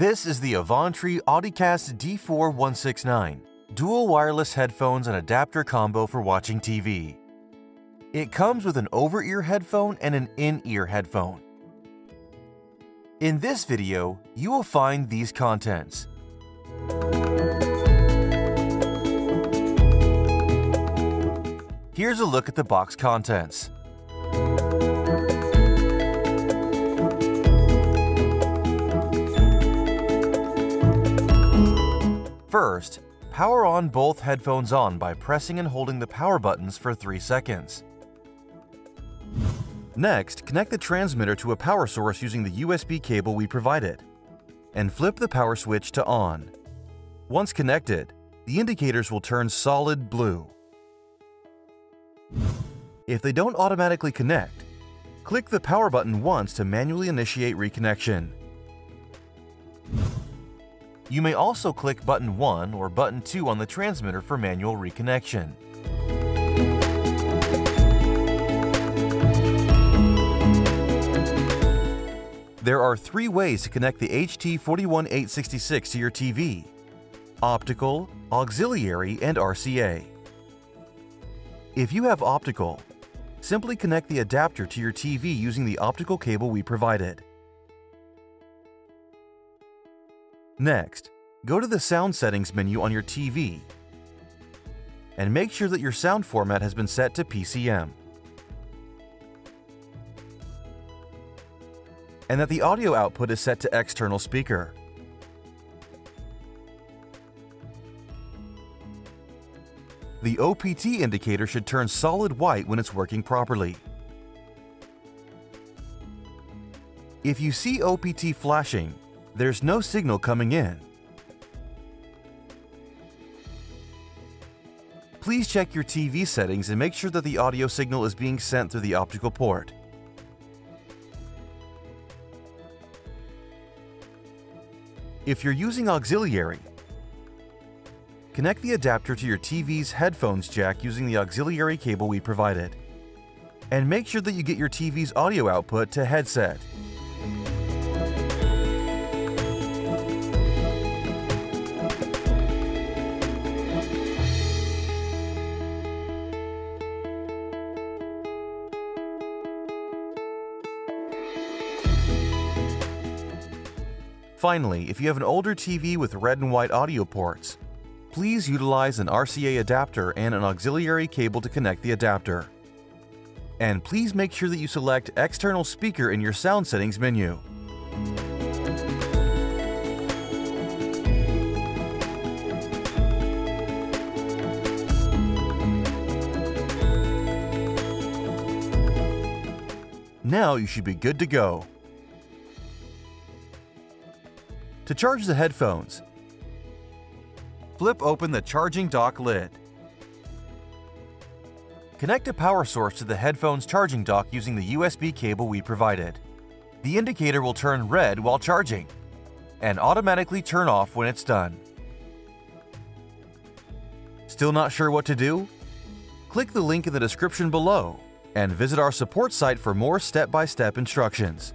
This is the Avantree Audikast D4169, dual wireless headphones and adapter combo for watching TV. It comes with an over-ear headphone and an in-ear headphone. In this video, you will find these contents. Here's a look at the box contents. First, power on both headphones on by pressing and holding the power buttons for 3 seconds. Next, connect the transmitter to a power source using the USB cable we provided, and flip the power switch to on. Once connected, the indicators will turn solid blue. If they don't automatically connect, click the power button once to manually initiate reconnection. You may also click button 1 or button 2 on the transmitter for manual reconnection. There are three ways to connect the HT41866 to your TV. Optical, auxiliary, and RCA. If you have optical, simply connect the adapter to your TV using the optical cable we provided. Next, go to the Sound Settings menu on your TV and make sure that your sound format has been set to PCM and that the audio output is set to external speaker. The OPT indicator should turn solid white when it's working properly. If you see OPT flashing, there's no signal coming in. Please check your TV settings and make sure that the audio signal is being sent through the optical port. If you're using auxiliary, connect the adapter to your TV's headphones jack using the auxiliary cable we provided. And make sure that you get your TV's audio output to headset. Finally, if you have an older TV with red and white audio ports, please utilize an RCA adapter and an auxiliary cable to connect the adapter. And please make sure that you select external speaker in your sound settings menu. Now you should be good to go. To charge the headphones, flip open the charging dock lid. Connect a power source to the headphone's charging dock using the USB cable we provided. The indicator will turn red while charging and automatically turn off when it's done. Still not sure what to do? Click the link in the description below and visit our support site for more step-by-step -step instructions.